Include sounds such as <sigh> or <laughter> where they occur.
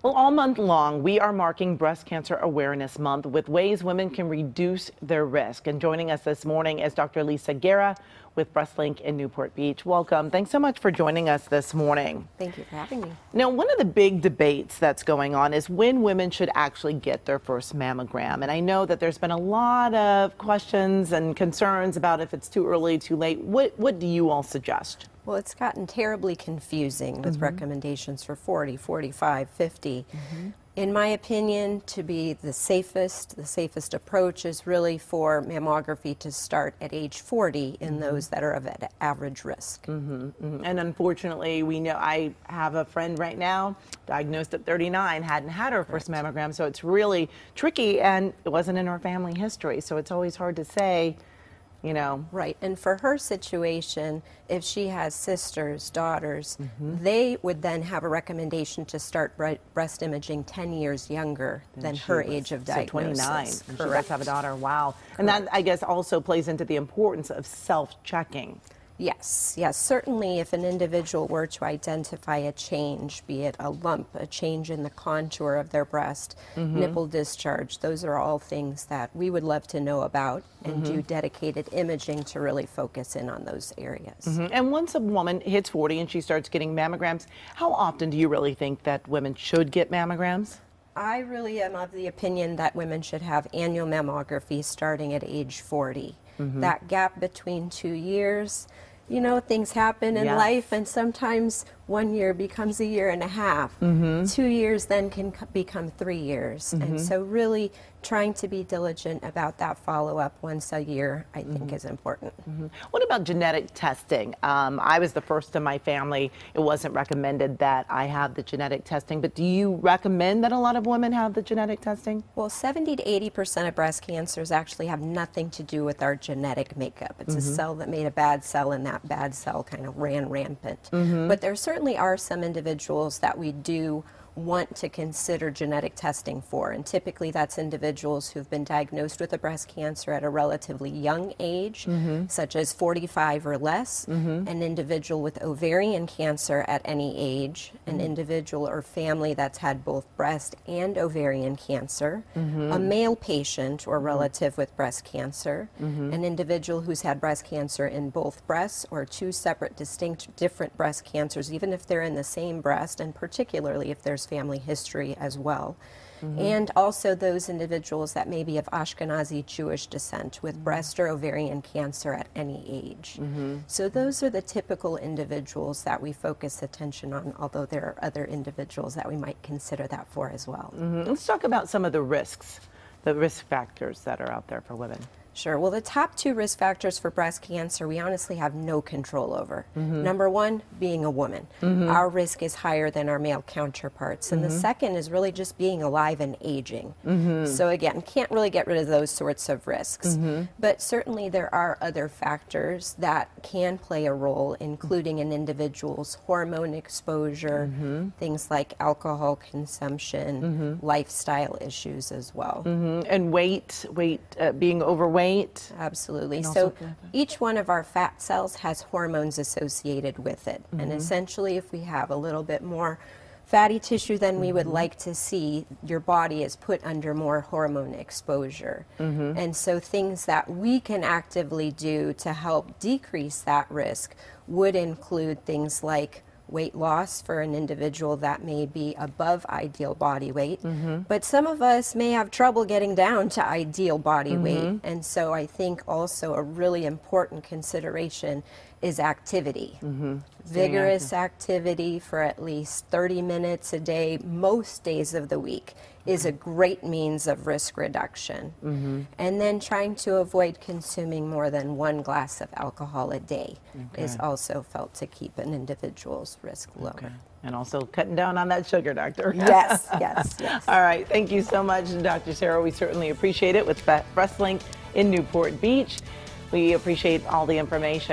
Well, all month long, we are marking Breast Cancer Awareness Month with ways women can reduce their risk. And joining us this morning is Dr. Lisa Guerra with BreastLink in Newport Beach. Welcome. Thanks so much for joining us this morning. Thank you for having me. Now, one of the big debates that's going on is when women should actually get their first mammogram. And I know that there's been a lot of questions and concerns about if it's too early, too late. What, what do you all suggest? Well, it's gotten terribly confusing with mm -hmm. recommendations for 40, 45, 50. Mm -hmm. In my opinion, to be the safest, the safest approach is really for mammography to start at age 40 in mm -hmm. those that are of average risk. Mm-hmm. And unfortunately, we know I have a friend right now diagnosed at 39, hadn't had her first mammogram, so it's really tricky and it wasn't in her family history. So it's always hard to say you know. Right. And for her situation, if she has sisters, daughters, mm-hmm. they would then have a recommendation to start breast imaging 10 years younger than her was, age of diagnosis. So 29. And she does have a daughter. Wow. Correct. And that, I guess, also plays into the importance of self checking. Yes, yes. Certainly, if an individual were to identify a change, be it a lump, a change in the contour of their breast, mm-hmm. nipple discharge, those are all things that we would love to know about and mm-hmm. do dedicated imaging to really focus in on those areas. Mm-hmm. And once a woman hits 40 and she starts getting mammograms, how often do you really think that women should get mammograms? I really am of the opinion that women should have annual mammography starting at age 40. Mm-hmm. That gap between two years you know, things happen in yes. life, and sometimes one year becomes a year and a half. Mm-hmm. Two years then can become three years. Mm-hmm. And so, really trying to be diligent about that follow up once a year, I think, mm-hmm. is important. Mm-hmm. What about genetic testing? Um, I was the first in my family. It wasn't recommended that I have the genetic testing, but do you recommend that a lot of women have the genetic testing? Well, 70 to 80% of breast cancers actually have nothing to do with our genetic makeup. It's a mm-hmm. cell that made a bad cell, and that bad cell kind of ran rampant. Mm-hmm. But there's certainly certainly are some individuals that we do want to consider genetic testing for. And typically that's individuals who've been diagnosed with a breast cancer at a relatively young age, mm-hmm. such as 45 or less, mm-hmm. an individual with ovarian cancer at any age, mm-hmm. an individual or family that's had both breast and ovarian cancer, mm-hmm. a male patient or mm-hmm. relative with breast cancer, mm-hmm. an individual who's had breast cancer in both breasts or two separate distinct different breast cancers, even if they're in the same breast, and particularly if there's family history as well. Mm-hmm. And also those individuals that may be of Ashkenazi Jewish descent with mm-hmm. breast or ovarian cancer at any age. Mm-hmm. So those are the typical individuals that we focus attention on, although there are other individuals that we might consider that for as well. Mm-hmm. Let's talk about some of the risks, the risk factors that are out there for women. Sure. Well, the top two risk factors for breast cancer we honestly have no control over. Mm-hmm. Number one, being a woman. Mm-hmm. Our risk is higher than our male counterparts. And mm-hmm. the second is really just being alive and aging. Mm-hmm. So, again, can't really get rid of those sorts of risks. Mm-hmm. But certainly there are other factors that can play a role, including an individual's hormone exposure, mm-hmm. things like alcohol consumption, lifestyle issues as well. And weight, weight, uh, being overweight right? Absolutely. So each one of our fat cells has hormones associated with it. Mm-hmm. And essentially, if we have a little bit more fatty tissue than mm-hmm. we would mm-hmm. like to see, your body is put under more hormone exposure. Mm-hmm. And so, things that we can actively do to help decrease that risk would include things like weight loss for an individual that may be above ideal body weight. Mm-hmm. But some of us may have trouble getting down to ideal body mm-hmm. weight. And so I think also a really important consideration is activity. Mm-hmm. Vigorous activity for at least 30 minutes a day, most days of the week, is a great means of risk reduction. Mm-hmm. And then trying to avoid consuming more than one glass of alcohol a day okay. is also felt to keep an individual's risk lower. Okay. And also cutting down on that sugar, doctor. <laughs> yes, yes, yes. All right. Thank you so much, Dr. Sarah. We certainly appreciate it with BreastLink in Newport Beach. We appreciate all the information.